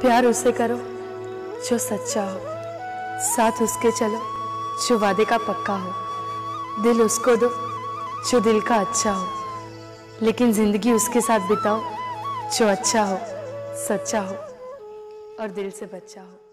प्यार उसे करो, जो सच्चा हो। साथ उसके चलो, जो वादे का पक्का हो। दिल उसको दो, जो दिल का अच्छा हो। लेकिन ज़िंदगी उसके साथ बिताओ, जो अच्छा हो, सच्चा हो और दिल से बच्चा हो।